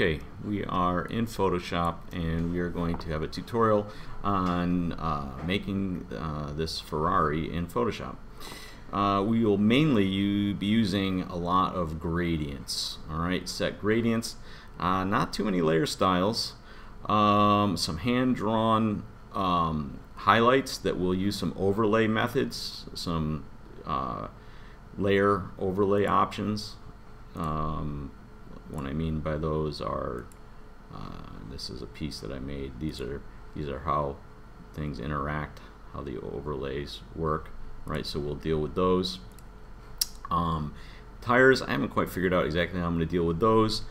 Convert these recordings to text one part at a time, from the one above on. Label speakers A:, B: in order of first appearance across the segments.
A: Okay, we are in Photoshop and we are going to have a tutorial on uh, making uh, this Ferrari in Photoshop. Uh, we will mainly be using a lot of gradients. Alright, set gradients. Uh, not too many layer styles. Um, some hand-drawn um, highlights that will use some overlay methods, some uh, layer overlay options. Um, what I mean by those are, uh, this is a piece that I made. These are these are how things interact, how the overlays work, right? So we'll deal with those. Um, tires, I haven't quite figured out exactly how I'm going to deal with those.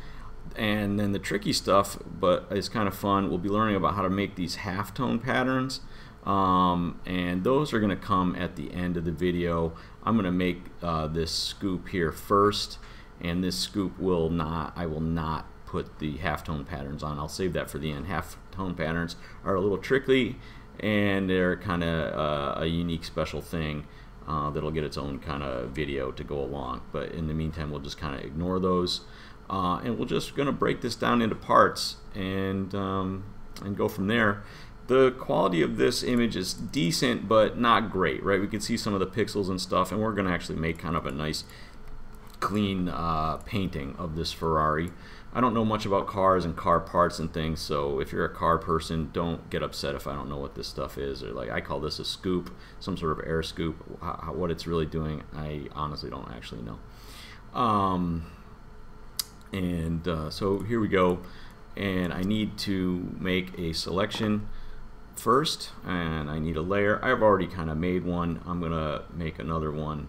A: And then the tricky stuff, but it's kind of fun, we'll be learning about how to make these halftone patterns. Um, and those are going to come at the end of the video. I'm going to make uh, this scoop here first and this scoop will not, I will not put the halftone patterns on. I'll save that for the end. Halftone patterns are a little tricky and they're kind of uh, a unique special thing uh, that'll get its own kind of video to go along. But in the meantime, we'll just kind of ignore those. Uh, and we're just going to break this down into parts and, um, and go from there. The quality of this image is decent, but not great, right? We can see some of the pixels and stuff, and we're going to actually make kind of a nice clean uh, painting of this Ferrari. I don't know much about cars and car parts and things, so if you're a car person, don't get upset if I don't know what this stuff is. Or like I call this a scoop, some sort of air scoop. How, what it's really doing, I honestly don't actually know. Um, and uh, so here we go, and I need to make a selection first, and I need a layer. I've already kind of made one. I'm gonna make another one.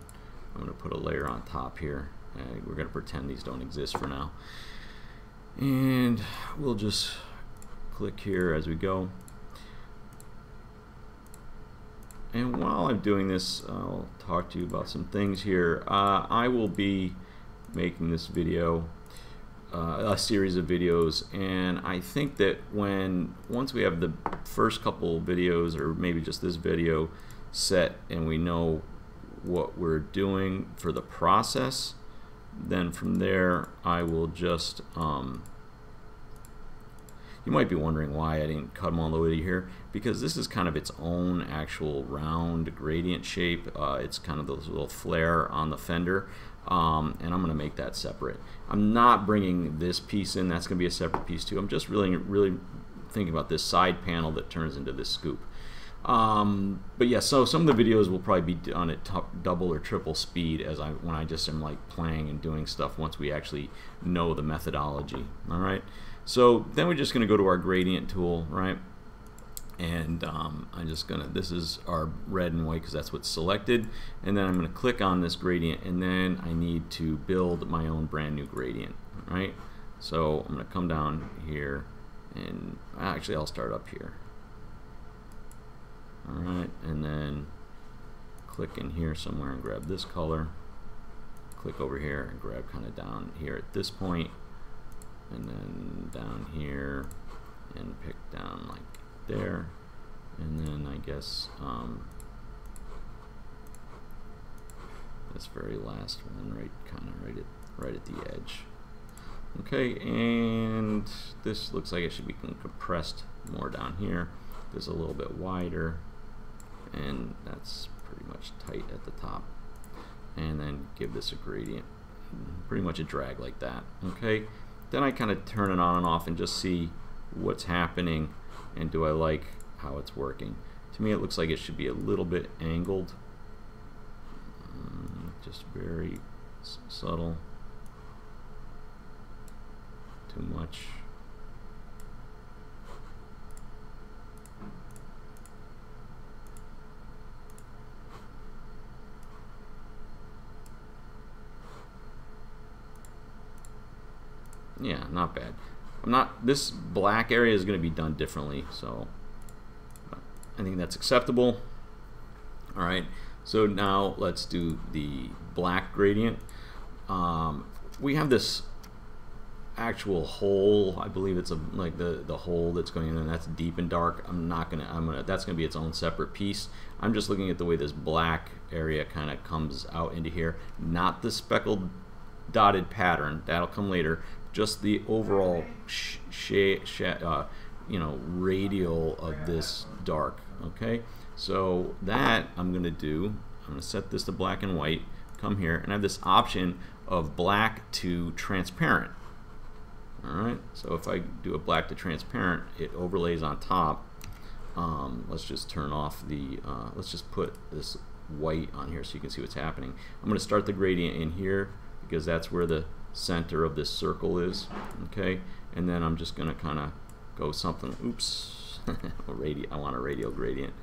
A: I'm gonna put a layer on top here. Uh, we're going to pretend these don't exist for now. And we'll just click here as we go. And while I'm doing this, I'll talk to you about some things here. Uh, I will be making this video, uh, a series of videos, and I think that when once we have the first couple videos, or maybe just this video set, and we know what we're doing for the process, then from there I will just um, you might be wondering why I didn't cut them all the way to here because this is kind of its own actual round gradient shape. Uh, it's kind of those little flare on the fender um, and I'm gonna make that separate. I'm not bringing this piece in that's gonna be a separate piece too. I'm just really really thinking about this side panel that turns into this scoop um, but yeah, so some of the videos will probably be done at double or triple speed as I when I just am like playing and doing stuff once we actually know the methodology. All right. So then we're just going to go to our gradient tool, right? And um, I'm just gonna. This is our red and white because that's what's selected. And then I'm gonna click on this gradient, and then I need to build my own brand new gradient, right? So I'm gonna come down here, and actually I'll start up here alright and then click in here somewhere and grab this color. Click over here and grab kind of down here at this point. and then down here and pick down like there. And then I guess um, this very last one right kind of right at right at the edge. Okay and this looks like it should be compressed more down here. This is a little bit wider and that's pretty much tight at the top. And then give this a gradient. Pretty much a drag like that okay? Then I kind of turn it on and off and just see what's happening and do I like how it's working. To me it looks like it should be a little bit angled. Mm, just very subtle. Too much yeah, not bad. I'm not, this black area is going to be done differently, so I think that's acceptable. All right, so now let's do the black gradient. Um, we have this actual hole. I believe it's a like the the hole that's going in, and that's deep and dark. I'm not gonna. I'm gonna. That's gonna be its own separate piece. I'm just looking at the way this black area kind of comes out into here, not the speckled dotted pattern. That'll come later. Just the overall uh, you know, radial of this dark. Okay, so that I'm going to do. I'm going to set this to black and white. Come here and I have this option of black to transparent. Alright, so if I do a black to transparent, it overlays on top. Um, let's just turn off the, uh, let's just put this white on here so you can see what's happening. I'm going to start the gradient in here because that's where the center of this circle is. Okay, and then I'm just going to kind of go something, oops, I want a radial gradient.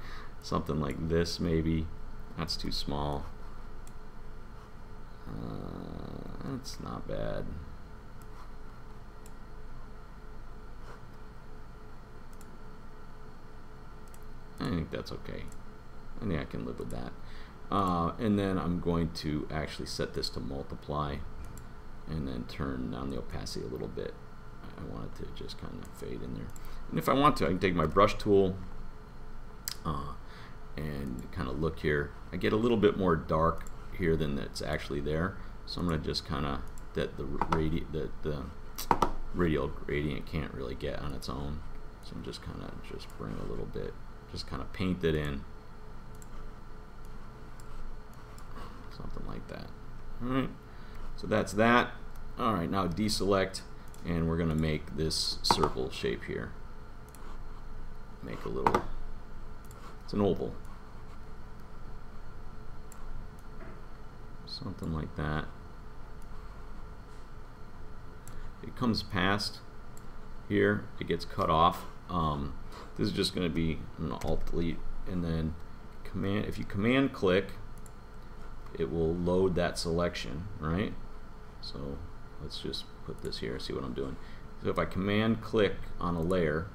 A: Something like this maybe. That's too small. Uh, that's not bad. I think that's okay. I think I can live with that. Uh, and then I'm going to actually set this to multiply and then turn down the opacity a little bit. I want it to just kind of fade in there. And if I want to, I can take my brush tool uh, and kind of look here. I get a little bit more dark here than that's actually there. So I'm going to just kind of, that the, radi that the radial gradient can't really get on its own. So I'm just kind of just bring a little bit, just kind of paint it in. Something like that. Alright, so that's that. Alright, now deselect and we're going to make this circle shape here. Make a little, it's an oval. Something like that. It comes past here, it gets cut off. Um, this is just going to be an alt delete and then command if you command click it will load that selection right so let's just put this here, see what I'm doing. So if I command click on a layer,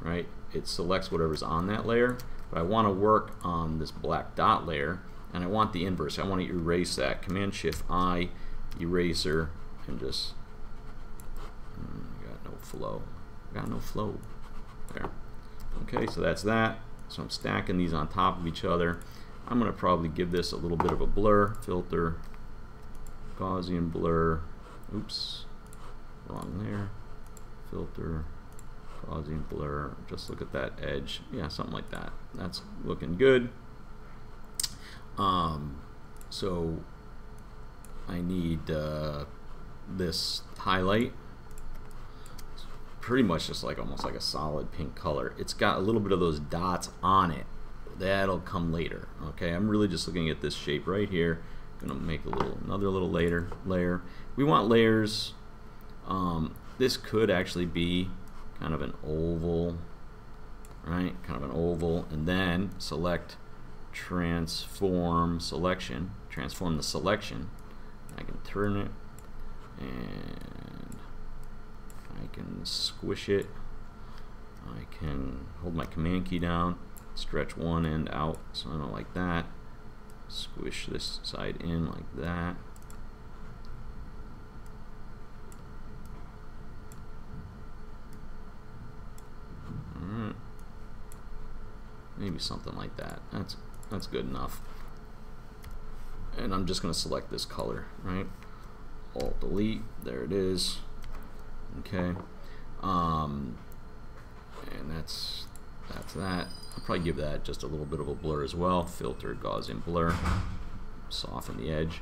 A: right, it selects whatever's on that layer, but I want to work on this black dot layer, and I want the inverse. I want to erase that. Command Shift I, eraser, and just, mm, got no flow. Got no flow. There. Okay, so that's that. So I'm stacking these on top of each other. I'm going to probably give this a little bit of a blur, filter, Gaussian blur, oops, wrong there. Filter, Gaussian blur. Just look at that edge. Yeah, something like that. That's looking good. Um, so I need uh, this highlight. It's pretty much just like almost like a solid pink color. It's got a little bit of those dots on it. That'll come later. Okay, I'm really just looking at this shape right here. Gonna make a little another little layer layer. We want layers um, this could actually be kind of an oval, right? Kind of an oval, and then select transform selection, transform the selection. I can turn it, and I can squish it. I can hold my command key down, stretch one end out, so I don't like that. Squish this side in like that. maybe something like that. That's that's good enough. And I'm just going to select this color, right? Alt delete, there it is. Okay, um, and that's that's that. I'll probably give that just a little bit of a blur as well. Filter Gaussian blur, soften the edge,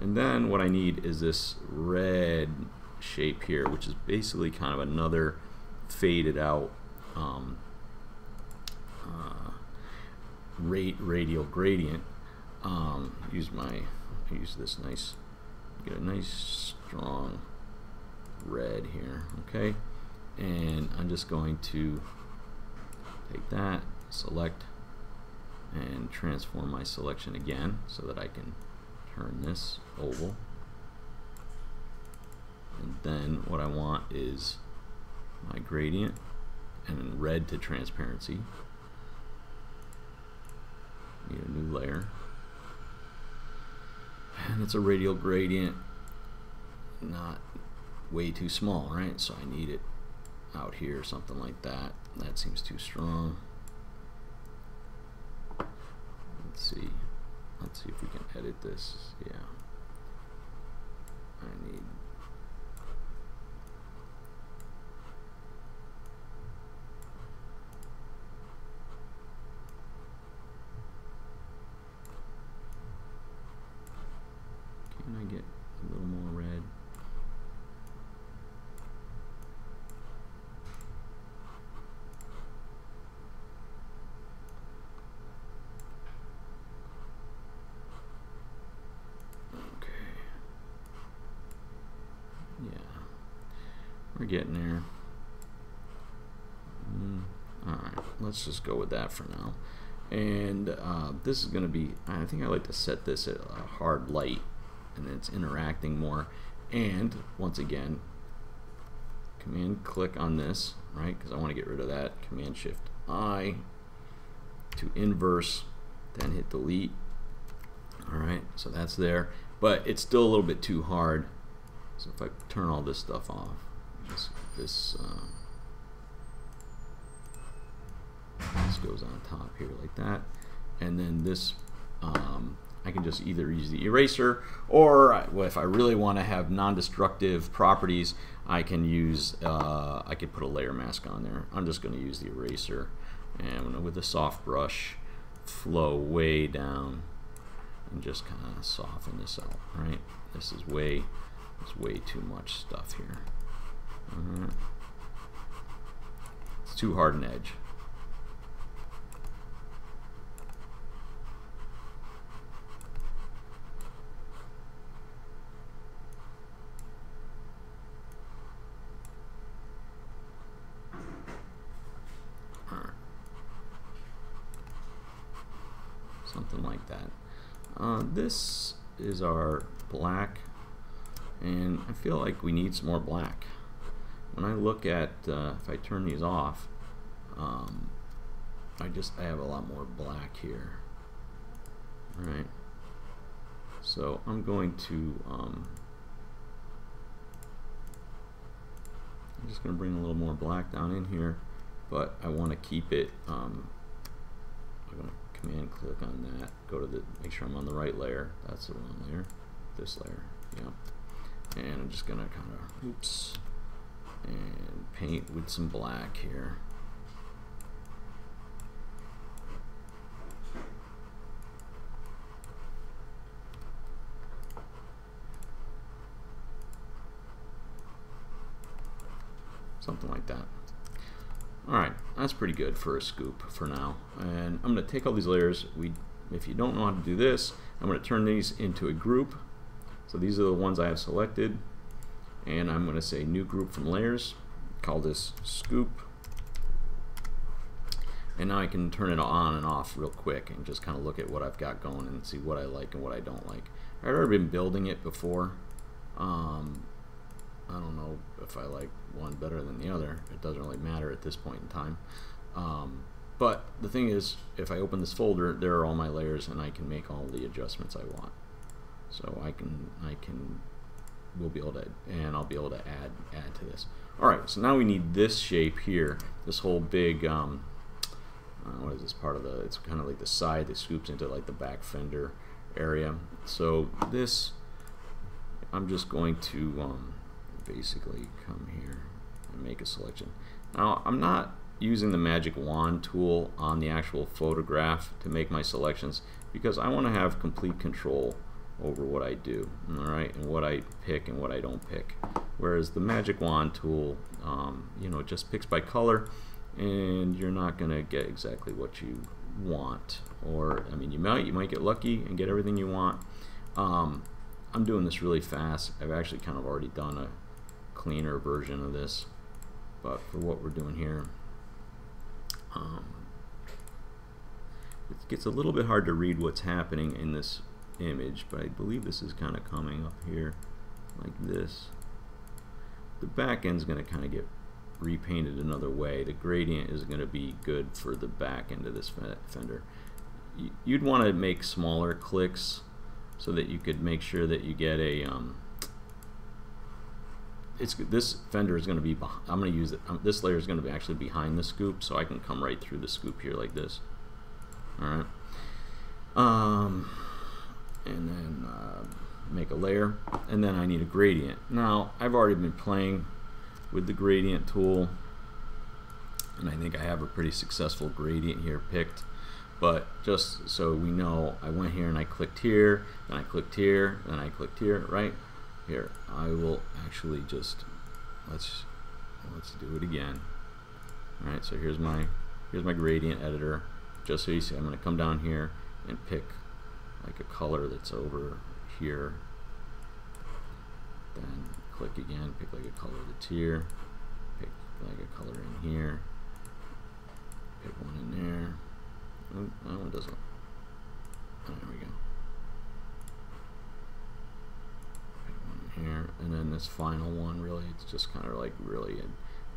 A: and then what I need is this red shape here, which is basically kind of another faded out um, uh, rate radial gradient. Um, use my use this nice get a nice strong red here okay and I'm just going to take that select and transform my selection again so that I can turn this oval and then what I want is my gradient and red to transparency Need a new layer. And it's a radial gradient, not way too small, right? So I need it out here, something like that. That seems too strong. Let's see. Let's see if we can edit this. Yeah. I need Can I get a little more red? Okay. Yeah. We're getting there. Mm, Alright, let's just go with that for now. And uh, this is going to be, I think I like to set this at a hard light and it's interacting more. And once again, command click on this, right? Because I want to get rid of that. Command shift I to inverse, then hit delete. All right, so that's there, but it's still a little bit too hard. So if I turn all this stuff off, this this, uh, this goes on top here like that, and then this um, I can just either use the eraser or if I really want to have non-destructive properties I can use uh, I could put a layer mask on there. I'm just going to use the eraser. And with a soft brush flow way down and just kind of soften this out right? This is way it's way too much stuff here it's too hard an edge something like that. Uh, this is our black, and I feel like we need some more black. When I look at, uh, if I turn these off, um, I just I have a lot more black here. All right. So I'm going to, um, I'm just going to bring a little more black down in here, but I want to keep it, um, I'm going to command click on that go to the make sure I'm on the right layer that's the wrong layer this layer yeah and I'm just gonna kind of oops and paint with some black here something like that Alright, that's pretty good for a scoop for now. And I'm going to take all these layers. We, If you don't know how to do this, I'm going to turn these into a group. So these are the ones I have selected. And I'm going to say new group from layers. Call this scoop. And now I can turn it on and off real quick and just kind of look at what I've got going and see what I like and what I don't like. I've already been building it before. Um, I don't know if I like one better than the other. It doesn't really matter at this point in time. Um, but the thing is, if I open this folder, there are all my layers, and I can make all the adjustments I want. So I can, I can, we'll be able to, and I'll be able to add, add to this. All right, so now we need this shape here, this whole big, um, uh, what is this part of the? It's kind of like the side that scoops into like the back fender area. So this, I'm just going to. Um, basically come here and make a selection. Now I'm not using the magic wand tool on the actual photograph to make my selections because I want to have complete control over what I do alright and what I pick and what I don't pick. Whereas the magic wand tool um, you know just picks by color and you're not gonna get exactly what you want. Or I mean you might you might get lucky and get everything you want. Um, I'm doing this really fast. I've actually kind of already done a cleaner version of this but for what we're doing here um, it gets a little bit hard to read what's happening in this image but I believe this is kind of coming up here like this. The back end is going to kind of get repainted another way. The gradient is going to be good for the back end of this fender. You'd want to make smaller clicks so that you could make sure that you get a um, it's this fender is going to be I'm going to use it um, this layer is going to be actually behind the scoop so I can come right through the scoop here like this. Alright um, and then uh, make a layer and then I need a gradient. Now I've already been playing with the gradient tool and I think I have a pretty successful gradient here picked but just so we know I went here and I clicked here then I clicked here then I clicked here right? Here I will actually just let's let's do it again. Alright so here's my here's my gradient editor. Just so you see I'm to come down here and pick like a color that's over here then click again pick like a color that's here pick like a color in here pick one in there. Oh, oh it doesn't. There we go. Pick one in here and then this final one really it's just kind of like really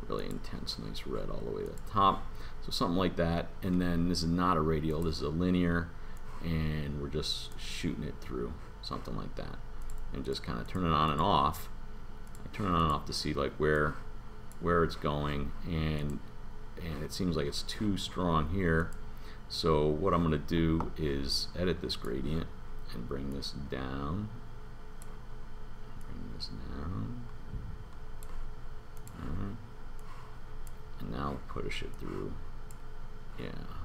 A: really intense nice red all the way to the top. So something like that and then this is not a radial this is a linear and we're just shooting it through something like that. And just kind of turn it on and off. I turn it on and off to see like where where it's going and and it seems like it's too strong here. So what I'm gonna do is edit this gradient and bring this down. Bring this down. And now push it through. Yeah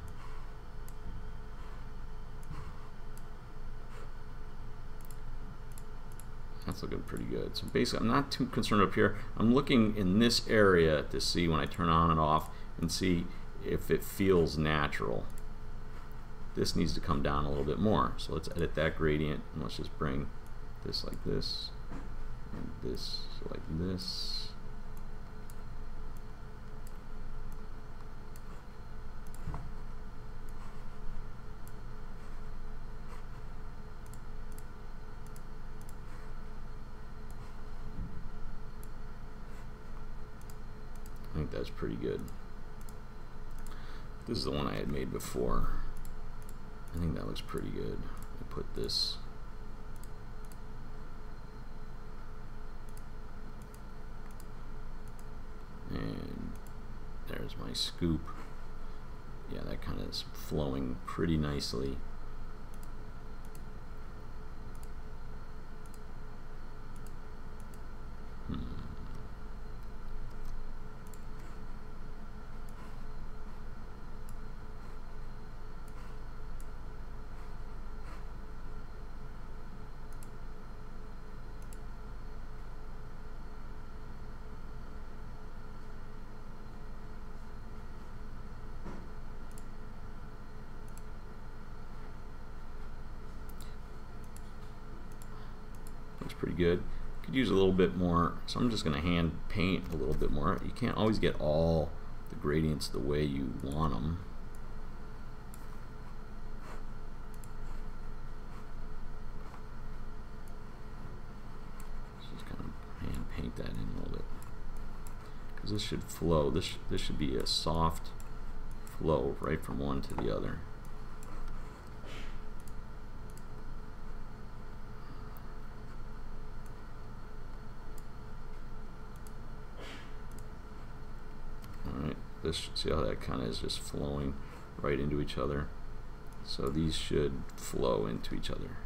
A: that's looking pretty good. So basically, I'm not too concerned up here. I'm looking in this area to see when I turn on and off and see if it feels natural. This needs to come down a little bit more. So let's edit that gradient and let's just bring this like this and this like this. I think that's pretty good. This is the one I had made before. I think that looks pretty good. I put this and there's my scoop. Yeah, that kind of is flowing pretty nicely. Pretty good. Could use a little bit more, so I'm just going to hand paint a little bit more. You can't always get all the gradients the way you want them. Just kind of hand paint that in a little bit. Because this should flow. This, this should be a soft flow right from one to the other. This see how that kind of is just flowing right into each other? So these should flow into each other.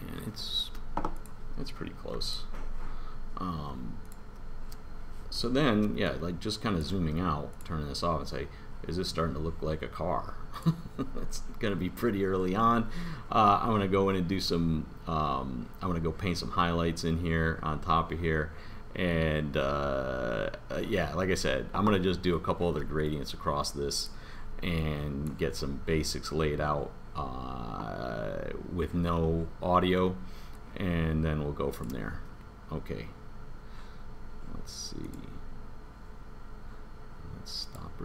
A: And it's it's pretty close. Um, so then yeah like just kind of zooming out turning this off and say is this starting to look like a car it's going to be pretty early on. Uh, I'm going to go in and do some, um, I'm going to go paint some highlights in here on top of here. And uh, uh, yeah, like I said, I'm going to just do a couple other gradients across this and get some basics laid out uh, with no audio. And then we'll go from there. Okay. Let's see. Let's stop